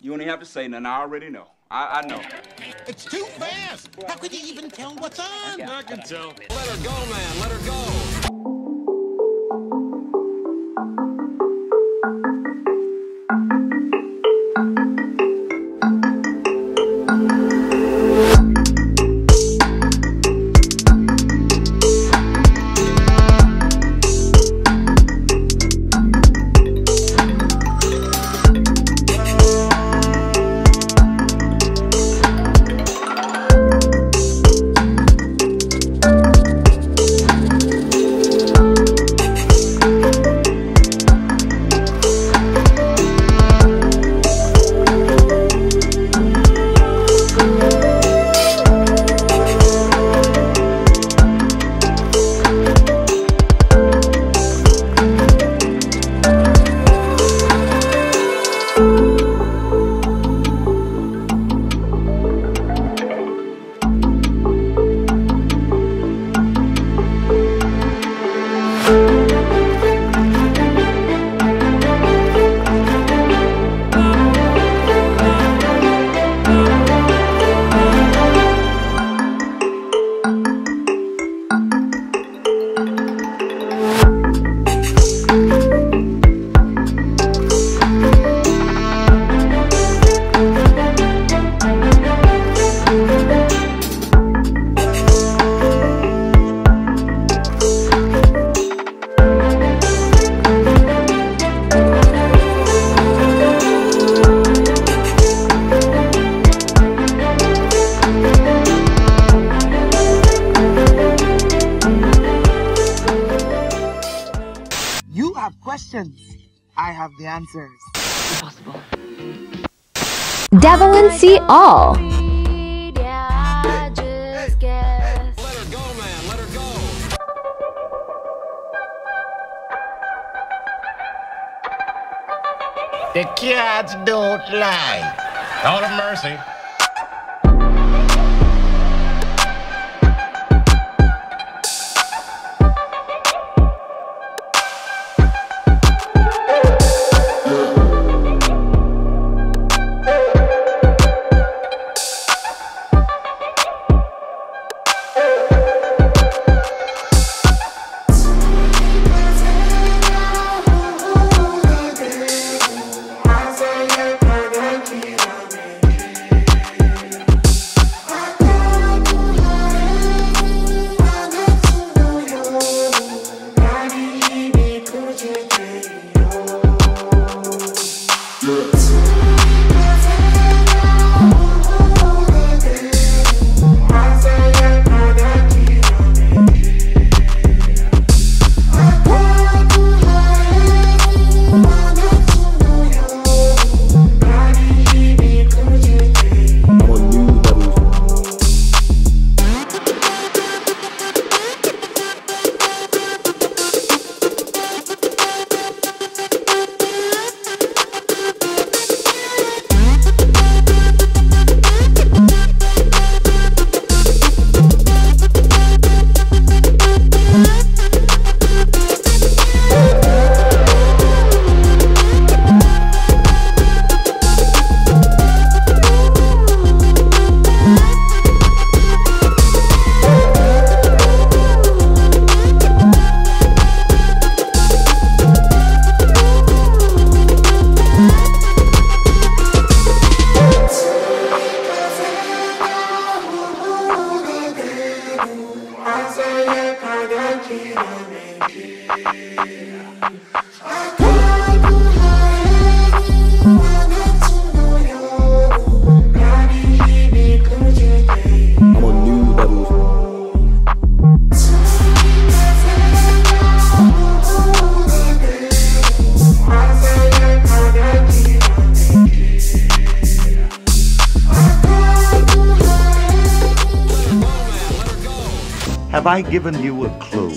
You don't even have to say nothing. I already know. I, I know. It's too fast. How could you even tell what's on? I can tell. Let her go, man. Let her go. You have questions. I have the answers. Impossible. Devil and See All. Yeah, just guess. Let her go, man. Let her go. The cats don't lie. Lord of mercy. Have I given you a clue?